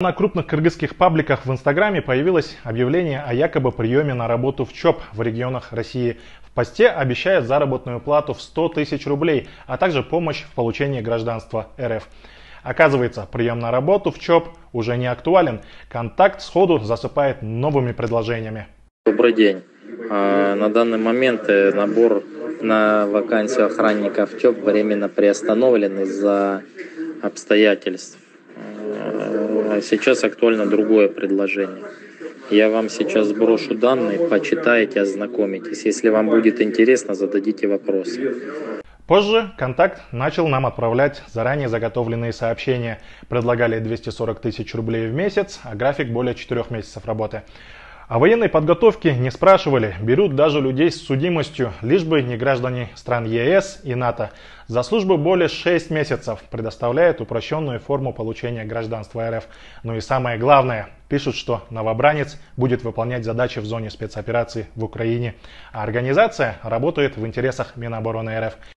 На крупных кыргызских пабликах в Инстаграме появилось объявление о якобы приеме на работу в ЧОП в регионах России. В посте обещают заработную плату в 100 тысяч рублей, а также помощь в получении гражданства РФ. Оказывается, прием на работу в ЧОП уже не актуален. Контакт сходу засыпает новыми предложениями. Добрый день. А, на данный момент э, набор на вакансию охранника в ЧОП временно приостановлен из-за обстоятельств сейчас актуально другое предложение. Я вам сейчас сброшу данные, почитайте, ознакомитесь. Если вам будет интересно, зададите вопросы. Позже «Контакт» начал нам отправлять заранее заготовленные сообщения. Предлагали 240 тысяч рублей в месяц, а график более 4 месяцев работы. О военной подготовке не спрашивали, берут даже людей с судимостью, лишь бы не граждане стран ЕС и НАТО. За службу более 6 месяцев предоставляет упрощенную форму получения гражданства РФ. Ну и самое главное, пишут, что новобранец будет выполнять задачи в зоне спецоперации в Украине, а организация работает в интересах Минобороны РФ.